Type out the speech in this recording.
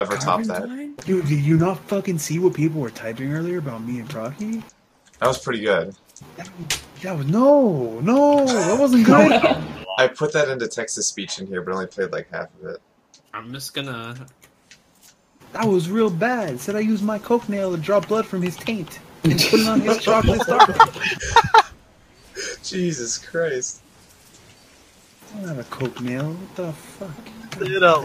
ever top that. Dude, did you not fucking see what people were typing earlier about me and Procky? That was pretty good. That was no, no, that wasn't good. I put that into text-to-speech in here, but only played like half of it. I'm just gonna. that was real bad. Said I used my coke nail to draw blood from his taint and put it on his chocolate star. Jesus Christ. I don't have a coke nail. What the fuck? You know.